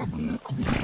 こんにちは。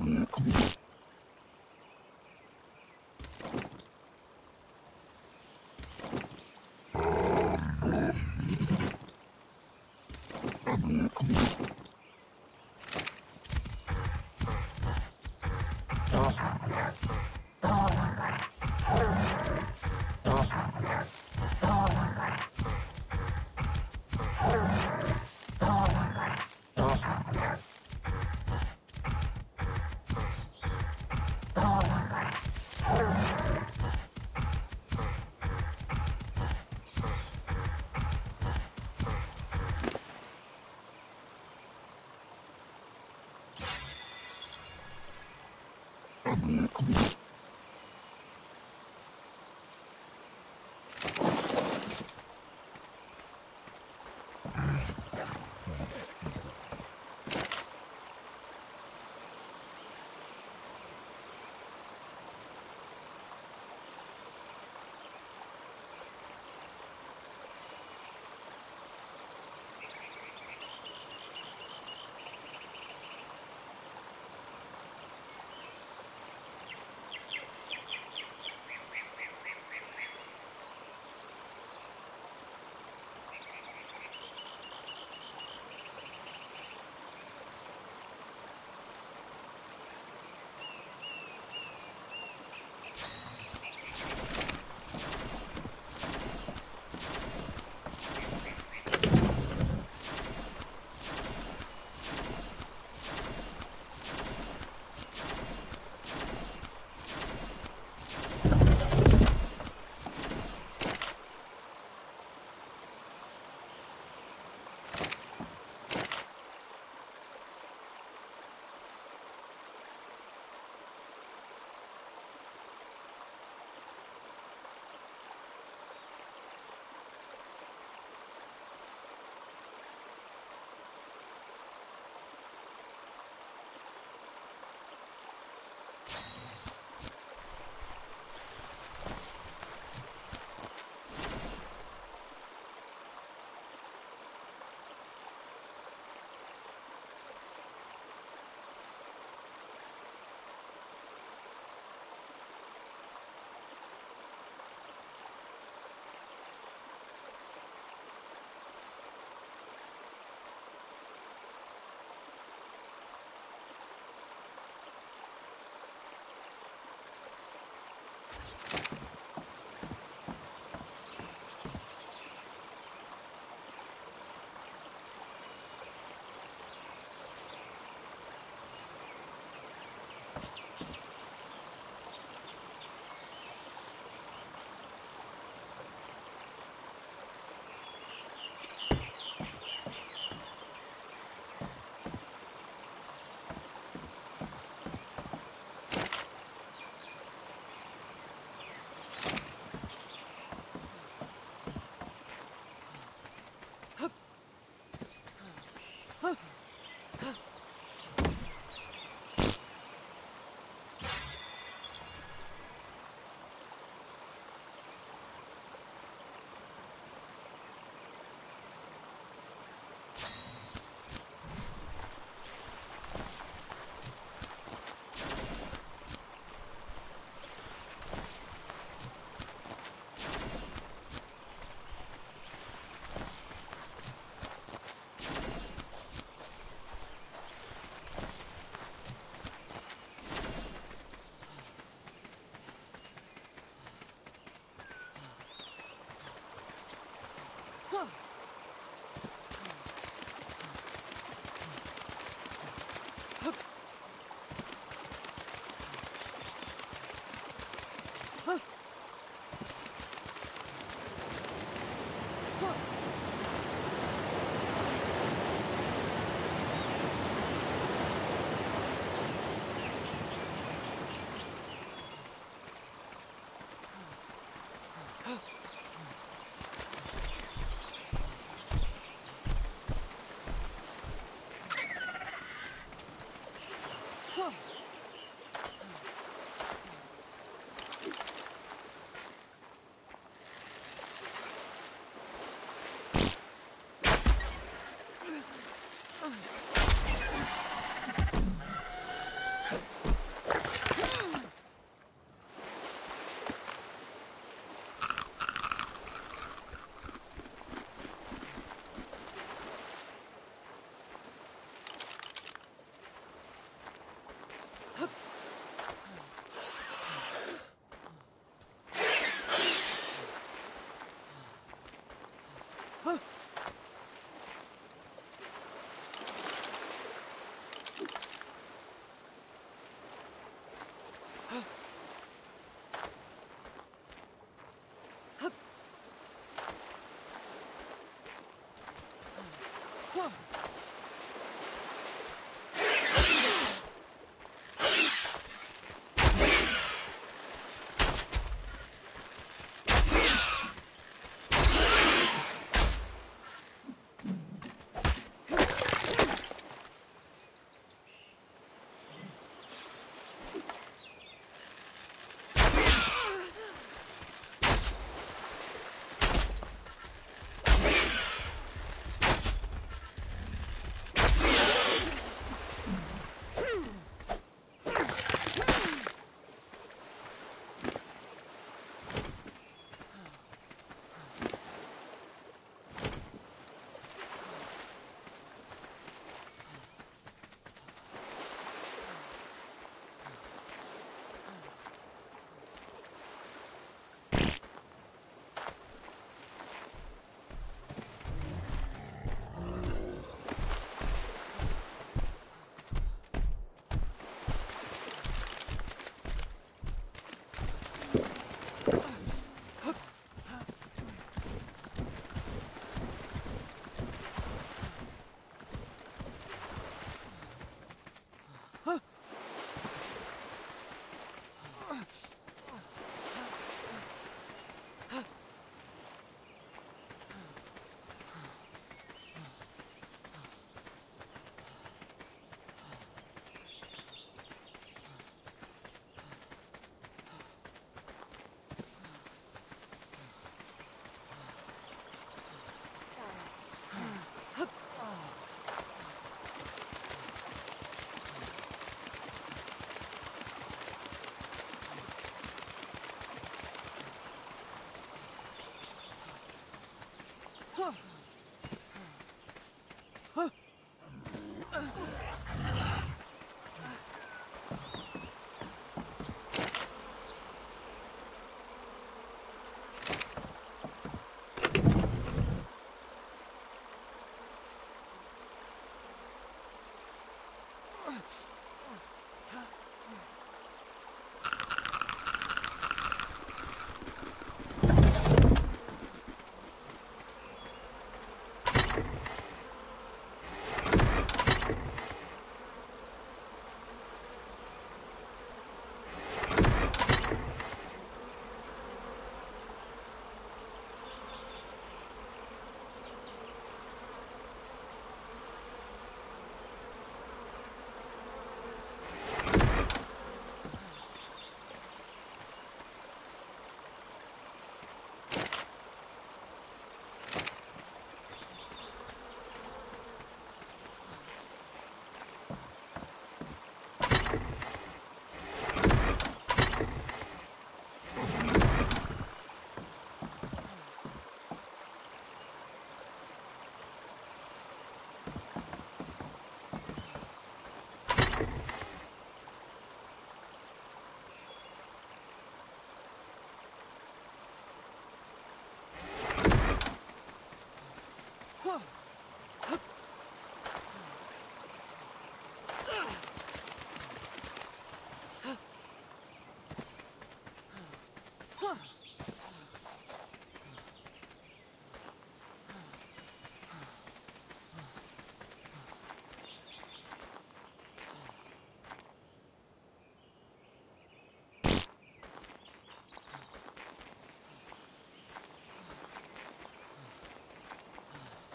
Mm-hmm. Whoa.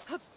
Hup.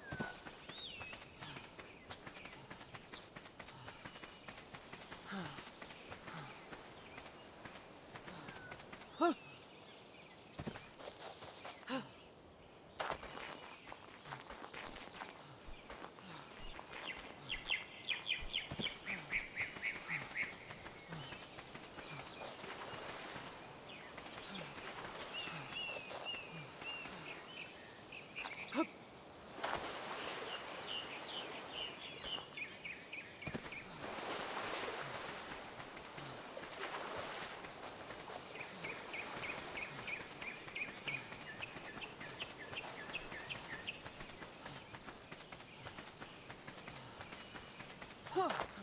뭐?